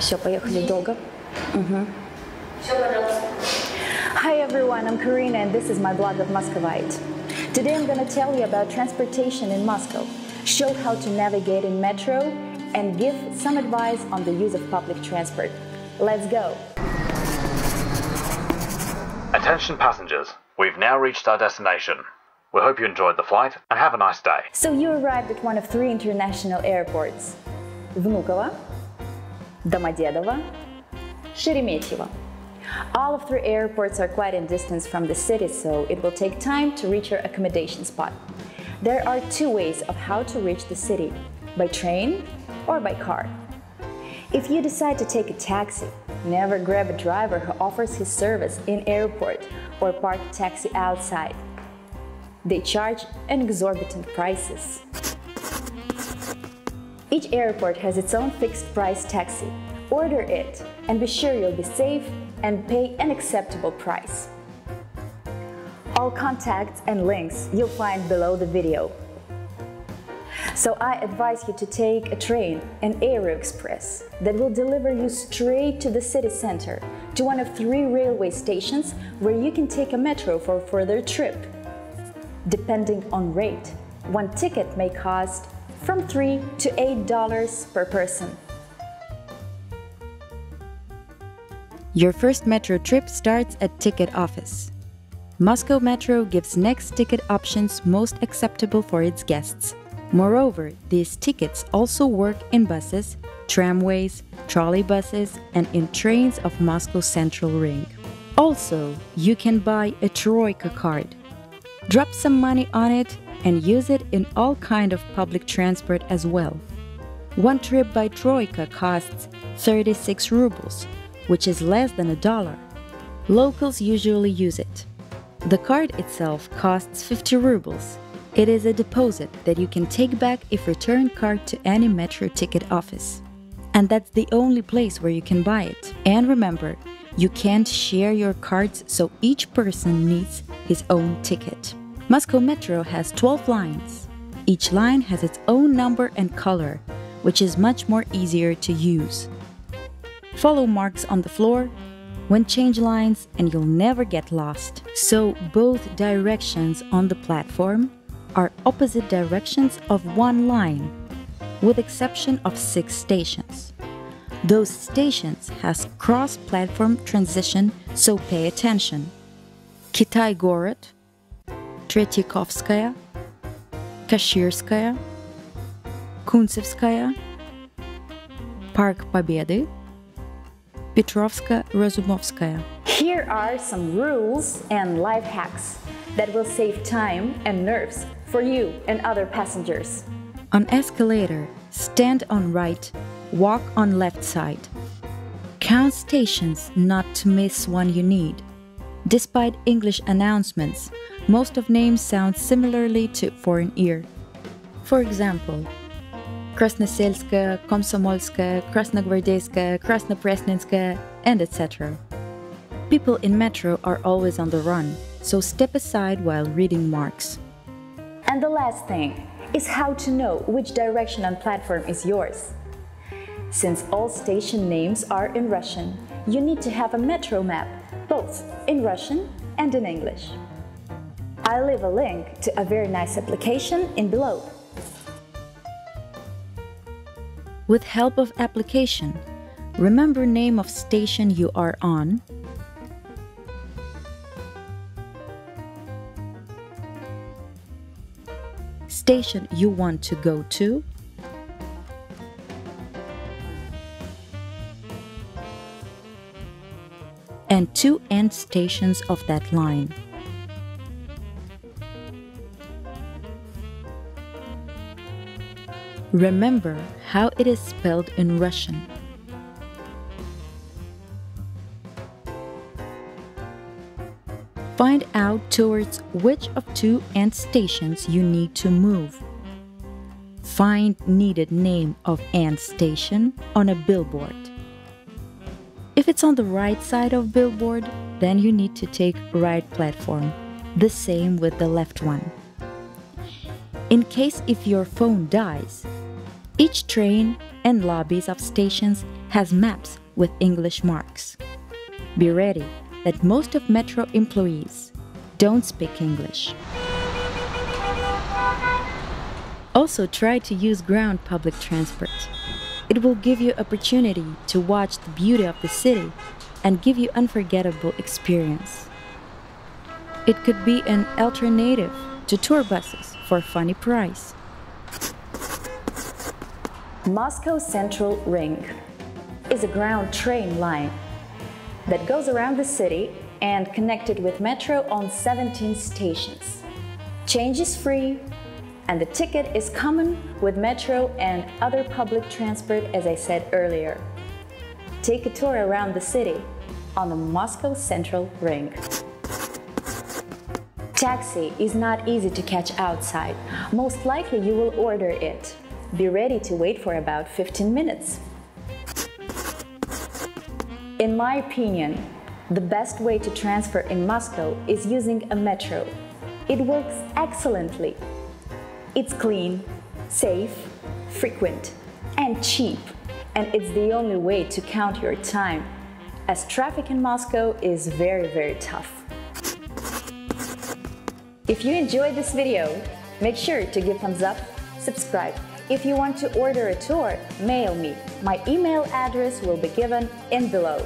Все, поехали долго. Все, пожалуйста. Hi everyone, I'm Karina and this is my blog of Muscovite. Today I'm going to tell you about transportation in Moscow, show how to navigate in metro, and give some advice on the use of public transport. Let's go! Attention passengers, we've now reached our destination. We hope you enjoyed the flight and have a nice day. So you arrived at one of three international airports Vnukovo, Domodedovo, Sheremetyevo. All of three airports are quite in distance from the city, so it will take time to reach your accommodation spot. There are two ways of how to reach the city by train or by car. If you decide to take a taxi, never grab a driver who offers his service in airport or park taxi outside. They charge an exorbitant prices. Each airport has its own fixed price taxi. Order it and be sure you'll be safe and pay an acceptable price. All contacts and links you'll find below the video. So I advise you to take a train, an Aero Express, that will deliver you straight to the city center, to one of three railway stations where you can take a metro for a further trip. Depending on rate, one ticket may cost from 3 to 8 dollars per person. Your first metro trip starts at ticket office. Moscow Metro gives next ticket options most acceptable for its guests. Moreover, these tickets also work in buses, tramways, trolleybuses, and in trains of Moscow Central Ring. Also, you can buy a Troika card. Drop some money on it and use it in all kind of public transport as well. One trip by Troika costs 36 rubles, which is less than a dollar. Locals usually use it. The card itself costs 50 rubles. It is a deposit that you can take back if returned card to any metro ticket office. And that's the only place where you can buy it. And remember, you can't share your cards, so each person needs his own ticket. Moscow Metro has 12 lines. Each line has its own number and color, which is much more easier to use. Follow marks on the floor when change lines and you'll never get lost. So both directions on the platform are opposite directions of one line, with exception of six stations. Those stations has cross-platform transition, so pay attention. Kitai Gorod, Tretyakovskaya, Kashirskaya, Kuntsevskaya, Park Pobedy, Petrovska Razumovskaya. Here are some rules and life hacks that will save time and nerves for you and other passengers. On escalator, stand on right, walk on left side. Count stations not to miss one you need. Despite English announcements, most of names sound similarly to foreign ear. For example, Krasnoselskaya, Komsomolskaya, Krasnogvardeyskaya, Krasnopresnenskaya, and etc. People in metro are always on the run, so step aside while reading marks. And the last thing is how to know which direction and platform is yours. Since all station names are in Russian, you need to have a metro map, both in Russian and in English. I'll leave a link to a very nice application in below. With help of application, remember name of station you are on, station you want to go to, and two end stations of that line. Remember how it is spelled in Russian. Find out towards which of two end stations you need to move. Find needed name of end station on a billboard. If it's on the right side of billboard, then you need to take right platform. The same with the left one. In case if your phone dies, each train and lobbies of stations has maps with English marks. Be ready that most of Metro employees don't speak English. Also try to use ground public transport. It will give you opportunity to watch the beauty of the city and give you unforgettable experience. It could be an alternative to tour buses for a funny price. Moscow Central Ring is a ground train line that goes around the city and connected with metro on 17 stations. Change is free and the ticket is common with metro and other public transport as I said earlier. Take a tour around the city on the Moscow Central Ring. Taxi is not easy to catch outside. Most likely you will order it. Be ready to wait for about 15 minutes. In my opinion, the best way to transfer in Moscow is using a metro. It works excellently. It's clean, safe, frequent, and cheap. And it's the only way to count your time, as traffic in Moscow is very, very tough. If you enjoyed this video, make sure to give thumbs up, subscribe. If you want to order a tour, mail me. My email address will be given in below.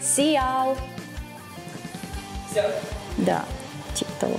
See y'all! Все. Да, типа того.